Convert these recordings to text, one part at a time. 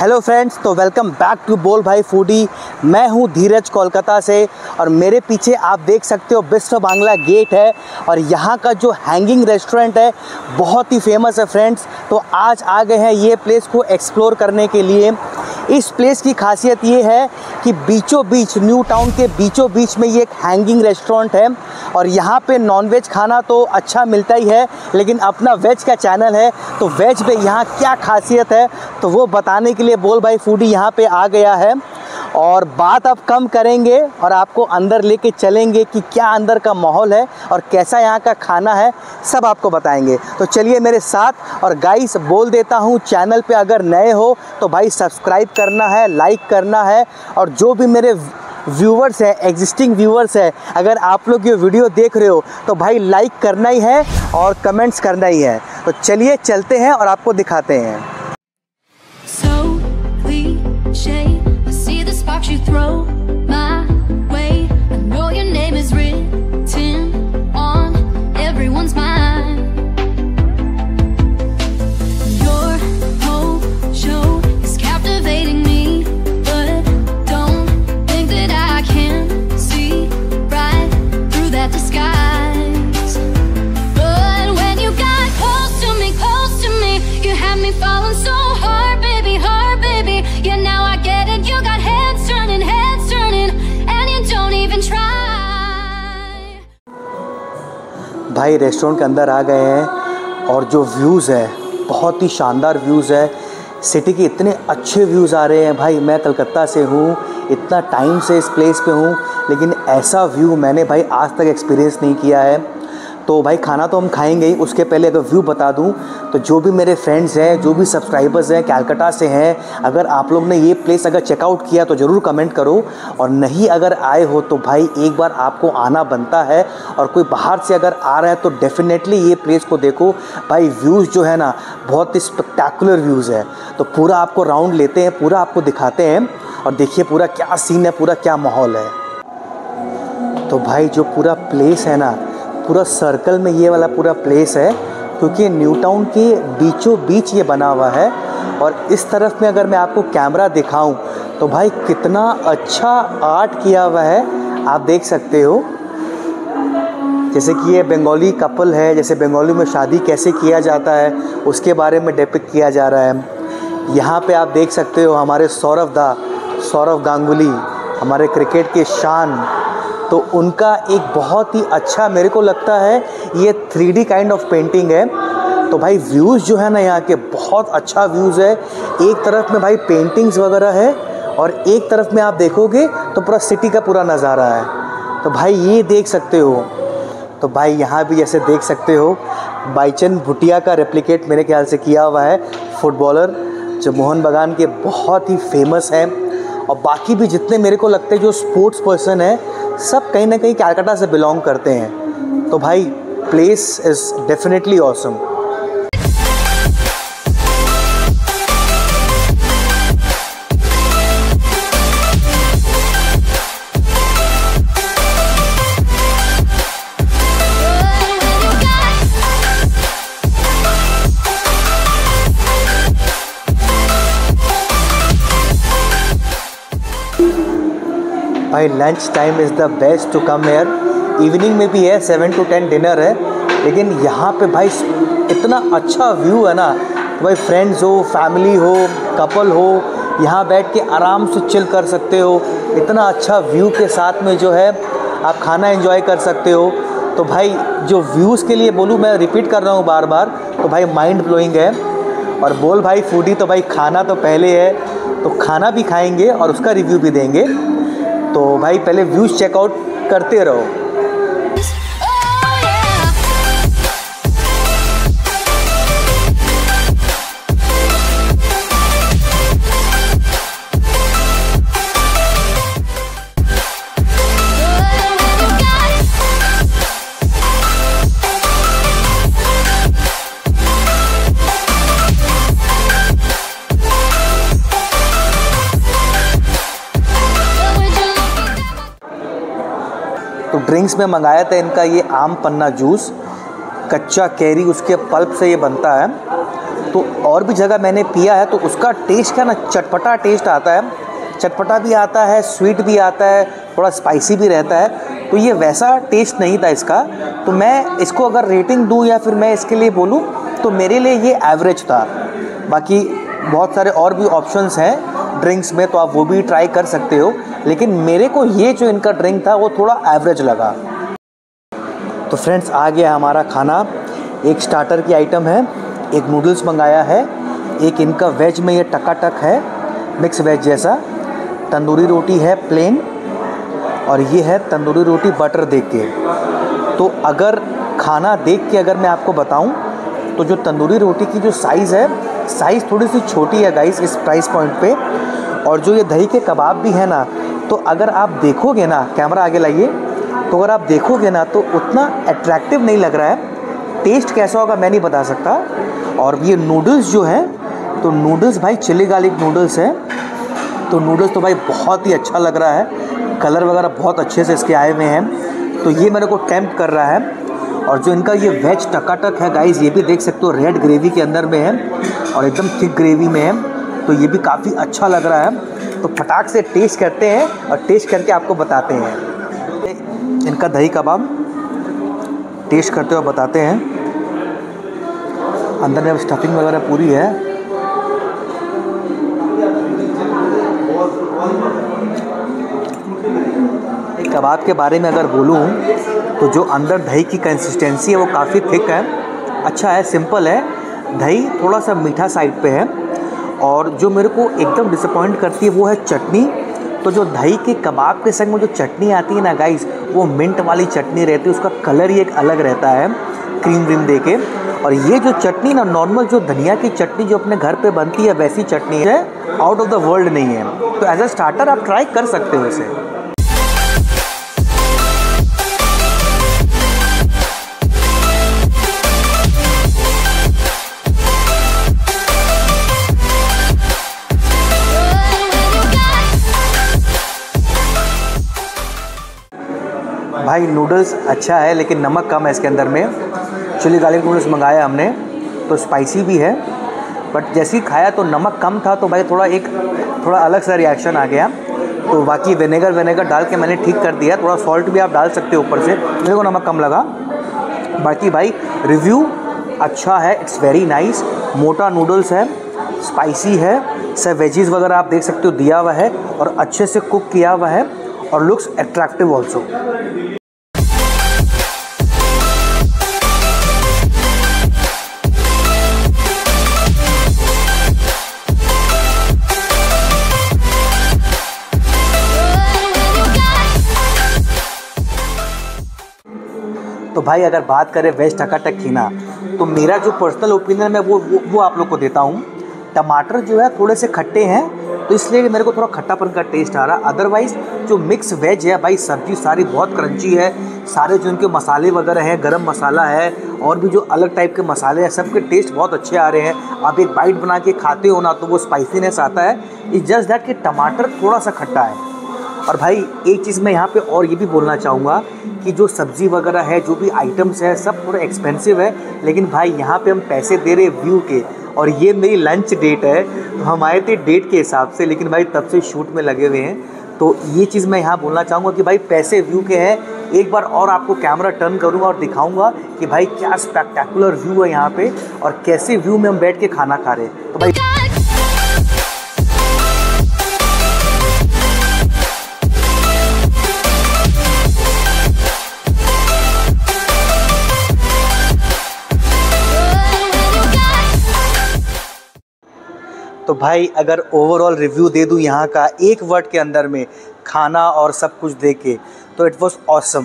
Hello friends तो welcome back to Bol Bhai foodie मैं हूँ धीरज कोलकाता से और मेरे पीछे आप देख सकते हो बिस्व बांग्ला गेट है और यहाँ का जो हैंगिंग रेस्टोरेंट है, बहुत ही फ़ेमस है फ्रेंड्स तो आज आ गए हैं ये प्लेस को एक्सप्लोर करने के लिए. इस प्लेस की खासियत ये है कि बीचों बीच न्यू टाउन के बीचों बीच में ये एक हैंगिंग रेस्टोरेंट है। और यहाँ पे नॉनवेज खाना तो अच्छा मिलता ही है, लेकिन अपना वेज का चैनल है तो वेज में यहाँ क्या खासियत है तो वो बताने के लिए बोल भाई फूडी यहाँ पे आ गया है। और बात अब कम करेंगे और आपको अंदर लेके चलेंगे कि क्या अंदर का माहौल है और कैसा यहाँ का खाना है, सब आपको बताएँगे। तो चलिए मेरे साथ और गाइस बोल देता हूँ चैनल पे अगर नए हो तो भाई सब्सक्राइब करना है लाइक करना है, और जो भी मेरे व्यूवर्स है एग्जिस्टिंग व्यूवर्स है, अगर आप लोग ये वीडियो देख रहे हो तो भाई लाइक करना ही है और कमेंट्स करना ही है। तो चलिए, चलते हैं और आपको दिखाते हैं। भाई रेस्टोरेंट के अंदर आ गए हैं और जो व्यूज़ है, बहुत ही शानदार व्यूज़ है। सिटी के इतने अच्छे व्यूज़ आ रहे हैं। भाई, मैं कलकत्ता से हूँ, इतना टाइम से इस प्लेस पे हूँ, लेकिन ऐसा व्यू मैंने भाई आज तक एक्सपीरियंस नहीं किया है। तो भाई खाना तो हम खाएँगे ही, उसके पहले अगर व्यू बता दूँ। तो जो भी मेरे फ्रेंड्स हैं, जो भी सब्सक्राइबर्स हैं कैलकाटा से हैं, अगर आप लोग ने ये प्लेस अगर चेकआउट किया तो ज़रूर कमेंट करो। और नहीं अगर आए हो तो भाई एक बार आपको आना बनता है। और कोई बाहर से अगर आ रहा है तो डेफिनेटली ये प्लेस को देखो। भाई व्यूज़ जो है ना, बहुत ही स्पेक्टैकुलर व्यूज़ है। तो पूरा आपको राउंड लेते हैं, पूरा आपको दिखाते हैं। और देखिए पूरा क्या सीन है, पूरा क्या माहौल है। तो भाई जो पूरा प्लेस है ना पूरा सर्कल में ये वाला पूरा प्लेस है, क्योंकि न्यू टाउन के बीचों बीच ये बना हुआ है। और इस तरफ़ में अगर मैं आपको कैमरा दिखाऊँ तो भाई कितना अच्छा आर्ट किया हुआ है, आप देख सकते हो। जैसे कि ये बंगाली कपल है, जैसे बंगाली में शादी कैसे किया जाता है, उसके बारे में डिपिक्ट किया जा रहा है। यहाँ पे आप देख सकते हो हमारे सौरभ दा, सौरभ गांगुली, हमारे क्रिकेट के शान तो उनका एक बहुत ही अच्छा मेरे को लगता है ये three D kind of painting है। तो भाई व्यूज़ जो है ना यहाँ के बहुत अच्छा व्यूज़ है। एक तरफ़ में भाई पेंटिंग्स वगैरह है और एक तरफ़ में आप देखोगे तो पूरा सिटी का पूरा नज़ारा है। तो भाई ये देख सकते हो। तो भाई यहाँ भी जैसे देख सकते हो। बाईचंद भुटिया का रेप्लिकेट मेरे ख्याल से किया हुआ है फुटबॉलर जो मोहन बगान के बहुत ही फ़ेमस हैं। और बाकी भी जितने मेरे को लगते हैं जो स्पोर्ट्स पर्सन है सब कहीं ना कहीं कैलकाटा से बिलोंग करते हैं। तो भाई प्लेस इज़ डेफिनेटली ऑसम भाई lunch time is the best to come or evening में भी है सेवन टू टेन डिनर है, लेकिन यहाँ पे भाई, इतना अच्छा व्यू है ना तो भाई फ्रेंड्स हो फैमिली हो कपल हो, यहाँ बैठ के आराम से चिल कर सकते हो। इतना अच्छा व्यू के साथ में जो है, आप खाना एंजॉय कर सकते हो। तो भाई, जो व्यूज़ के लिए बोलूँ, मैं रिपीट कर रहा हूँ बार बार तो भाई माइंड ब्लोइंग है। और बोल भाई फूडी तो भाई खाना तो पहले है तो खाना भी खाएँगे और उसका रिव्यू भी देंगे। तो भाई पहले व्यूज़ चेकआउट करते रहो। ड्रिंक्स में मंगाया था इनका ये आम पन्ना जूस, कच्चा कैरी, उसके पल्प से ये बनता है। तो और भी जगह मैंने पिया है तो उसका टेस्ट क्या ना, चटपटा टेस्ट आता है। चटपटा भी आता है स्वीट भी आता है, थोड़ा स्पाइसी भी रहता है। तो ये वैसा टेस्ट नहीं था इसका। तो मैं इसको अगर रेटिंग दूँ या फिर मैं इसके लिए बोलूँ तो मेरे लिए ये एवरेज था। बाकी बहुत सारे और भी ऑप्शंस हैं। ड्रिंक्स में तो आप वो भी ट्राई कर सकते हो, लेकिन मेरे को ये जो इनका ड्रिंक था, वो थोड़ा एवरेज लगा। तो फ्रेंड्स आ गया हमारा खाना। एक स्टार्टर की आइटम है, एक नूडल्स मंगाया है, एक इनका वेज में ये टकाटक है मिक्स वेज जैसा। तंदूरी रोटी है प्लेन और ये है तंदूरी रोटी बटर देख के तो अगर खाना देख के अगर मैं आपको बताऊँ तो जो तंदूरी रोटी की जो साइज़ है साइज़ थोड़ी सी छोटी है गाइस इस प्राइस पॉइंट पे। और जो ये दही के कबाब भी है ना तो अगर आप देखोगे ना कैमरा आगे लाइए तो अगर आप देखोगे ना तो उतना अट्रैक्टिव नहीं लग रहा है। टेस्ट कैसा होगा मैं नहीं बता सकता। और ये नूडल्स जो हैं तो नूडल्स भाई चिली गार्लिक नूडल्स हैं। तो नूडल्स तो भाई बहुत ही अच्छा लग रहा है। कलर वगैरह बहुत अच्छे से इसके आए हुए हैं। तो ये मेरे को टेम्प्ट कर रहा है। और जो इनका ये वेज टकाटक है गाइस ये भी देख सकते हो रेड ग्रेवी के अंदर में है और एकदम थिक ग्रेवी में है। तो ये भी काफ़ी अच्छा लग रहा है। तो फटाक से टेस्ट करते हैं और टेस्ट करके आपको बताते हैं। इनका दही कबाब टेस्ट करते हुए बताते हैं। अंदर में स्टफिंग वगैरह पूरी है। कबाब के बारे में अगर बोलूँ तो जो अंदर दही की कंसिस्टेंसी है, वो काफ़ी थिक है। अच्छा है सिंपल है। दही थोड़ा सा मीठा साइड पे है। और जो मेरे को एकदम डिसअपॉइंट करती है, वो है चटनी। तो जो दही के कबाब के संग में जो चटनी आती है ना गाइस वो मिंट वाली चटनी रहती है, उसका कलर ही एक अलग रहता है क्रीम व्रीम दे के। और ये जो चटनी ना नॉर्मल जो धनिया की चटनी जो अपने घर पे बनती है, वैसी चटनी है। आउट ऑफ़ द वर्ल्ड नहीं है। तो एज अ स्टार्टर आप ट्राई कर सकते हो इसे। भाई नूडल्स अच्छा है, लेकिन नमक कम है इसके अंदर में। चिली गार्लिक नूडल्स मंगाया हमने तो स्पाइसी भी है। बट जैसे ही खाया तो नमक कम था तो भाई थोड़ा एक, थोड़ा अलग सा रिएक्शन आ गया। तो बाकी विनेगर विनेगर डाल के मैंने ठीक कर दिया। थोड़ा सॉल्ट भी आप डाल सकते हो ऊपर से, मेरे को नमक कम लगा। बाकी भाई रिव्यू अच्छा है इट्स वेरी नाइस मोटा नूडल्स है स्पाइसी है, सब वेजीज वगैरह आप देख सकते हो, दिया हुआ है, और अच्छे से कुक किया हुआ है, और लुक्स अट्रैक्टिव ऑल्सो तो भाई अगर बात करें वेज टकाटक खीना तो मेरा जो पर्सनल ओपिनियन है वो वो, वो आप लोग को देता हूँ। टमाटर जो है थोड़े से खट्टे हैं तो इसलिए मेरे को थोड़ा खट्टापन का टेस्ट आ रहा। अदरवाइज़ जो मिक्स वेज है भाई सब्ज़ी सारी बहुत क्रंची है। सारे जो इनके मसाले वगैरह हैं गरम मसाला है और भी जो अलग टाइप के मसाले हैं सबके टेस्ट बहुत अच्छे आ रहे हैं। आप एक बाइट बना के खाते हो ना तो वो स्पाइसीनेस आता है। इज़ जस्ट दैट कि टमाटर थोड़ा सा खट्टा है। और भाई, एक चीज़ मैं यहाँ पे और ये भी बोलना चाहूँगा कि जो सब्ज़ी वगैरह है, जो भी आइटम्स है, सब थोड़ा एक्सपेंसिव है, लेकिन भाई, यहाँ पे हम पैसे दे रहे व्यू के और ये मेरी लंच डेट है तो हम आए थे डेट के हिसाब से, लेकिन भाई, तब से शूट में लगे हुए हैं। तो ये चीज़ मैं यहाँ बोलना चाहूँगा कि भाई, पैसे व्यू के हैं। एक बार और आपको कैमरा टर्न करूँगा और दिखाऊँगा कि भाई, क्या स्पेक्टेकुलर व्यू है यहाँ पे और कैसे व्यू में हम बैठ के खाना खा रहे हैं। तो भाई तो भाई अगर ओवरऑल रिव्यू दे दूँ यहाँ का एक वर्ड के अंदर में, खाना और सब कुछ दे के तो इट वॉज़ ऑसम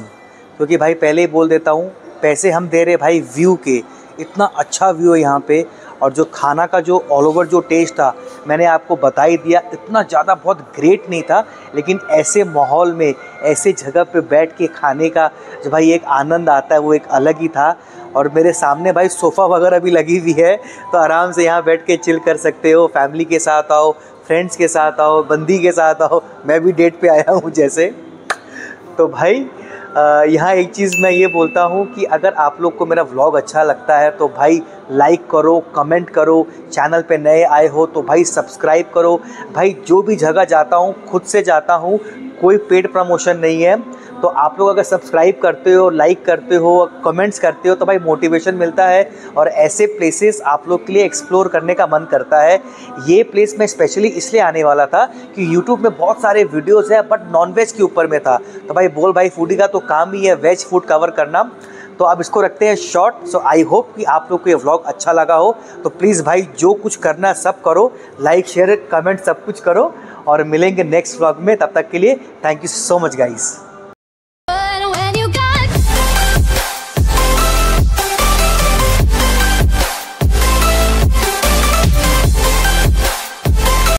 क्योंकि भाई पहले ही बोल देता हूँ, पैसे हम दे रहे भाई व्यू के, इतना अच्छा व्यू है यहाँ पे। और जो खाना का जो ऑल ओवर जो टेस्ट था, मैंने आपको बता ही दिया, इतना ज़्यादा बहुत ग्रेट नहीं था, लेकिन ऐसे माहौल में, ऐसे जगह पे बैठ के खाने का, जो भाई एक आनंद आता है, वो एक अलग ही था। और मेरे सामने भाई सोफ़ा वगैरह भी लगी हुई है तो आराम से यहाँ बैठ के चिल कर सकते हो फैमिली के साथ आओ फ्रेंड्स के साथ आओ, बंदी के साथ आओ, मैं भी डेट पे आया हूँ जैसे। तो भाई यहाँ एक चीज़ मैं ये बोलता हूँ कि अगर आप लोग को मेरा व्लॉग अच्छा लगता है तो भाई लाइक करो, कमेंट करो, चैनल पे नए आए हो तो भाई सब्सक्राइब करो। भाई, जो भी जगह जाता हूँ, खुद से जाता हूँ, कोई पेड प्रमोशन नहीं है। तो आप लोग अगर सब्सक्राइब करते हो, लाइक करते हो, कमेंट्स करते हो तो भाई मोटिवेशन मिलता है। और ऐसे प्लेसेस आप लोग के लिए एक्सप्लोर करने का मन करता है। ये प्लेस मैं स्पेशली इसलिए आने वाला था कि यूट्यूब में बहुत सारे वीडियोज़ है बट नॉन वेज के ऊपर में था। तो भाई, बोल भाई फूडी का तो काम ही है वेज फ़ूड कवर करना। तो अब इसको रखते हैं शॉर्ट सो आई होप कि आप लोग को ये व्लॉग अच्छा लगा हो. तो प्लीज़ भाई, जो कुछ करना है सब करो. लाइक शेयर कमेंट सब कुछ करो. और मिलेंगे नेक्स्ट व्लॉग में. तब तक के लिए thank you so much guys